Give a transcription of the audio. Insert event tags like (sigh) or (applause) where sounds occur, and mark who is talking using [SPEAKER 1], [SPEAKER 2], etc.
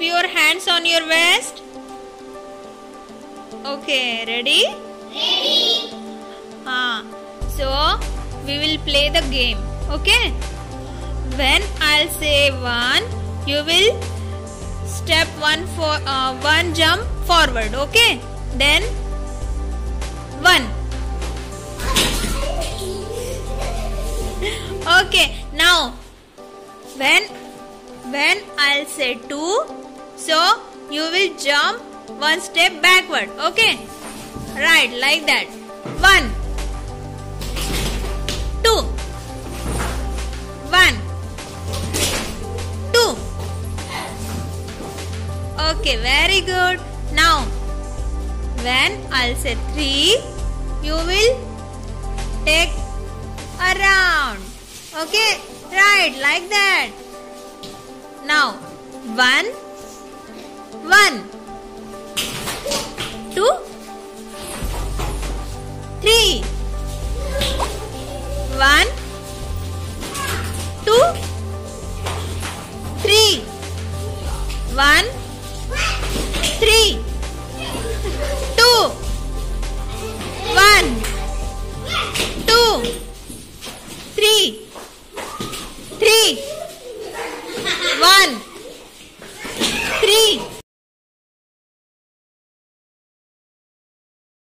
[SPEAKER 1] keep your hands on your waist. Okay, ready?
[SPEAKER 2] Ready.
[SPEAKER 1] Ah, so we will play the game. Okay? When I'll say one, you will step one for uh, one jump forward. Okay? Then one. (laughs) Okay. Now when when I'll say two, so you will jump one step backward. Okay? Right, like that. One, two, one, two. Okay, very good. Now, when I'll say three, you will take around. Okay, right, like that. Now, one, one, two, three, one, two, three, one,